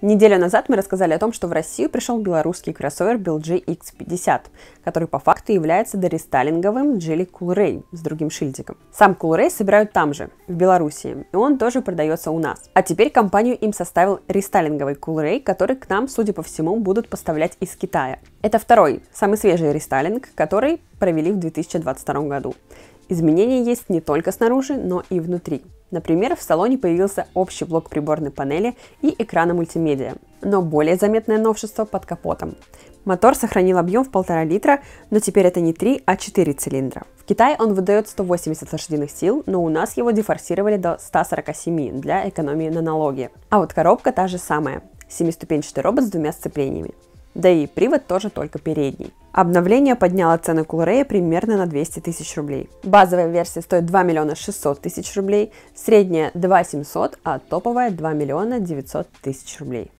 Неделю назад мы рассказали о том, что в Россию пришел белорусский кроссовер BLG X50, который по факту является дорестайлинговым Geely Coolray с другим шильдиком. Сам Coolray собирают там же, в Беларуси, и он тоже продается у нас. А теперь компанию им составил рестайлинговый Coolray, который к нам, судя по всему, будут поставлять из Китая. Это второй, самый свежий рестайлинг, который провели в 2022 году. Изменения есть не только снаружи, но и внутри. Например, в салоне появился общий блок приборной панели и экрана мультимедиа. Но более заметное новшество под капотом. Мотор сохранил объем в 1,5 литра, но теперь это не 3, а 4 цилиндра. В Китае он выдает 180 лошадиных сил, но у нас его дефорсировали до 147 для экономии на налоге. А вот коробка та же самая. Семиступенчатый робот с двумя сцеплениями. Да и привод тоже только передний. Обновление подняло цену Кулрея примерно на 200 тысяч рублей. Базовая версия стоит 2 миллиона 600 тысяч рублей, средняя 2 700, а топовая 2 миллиона 900 тысяч рублей.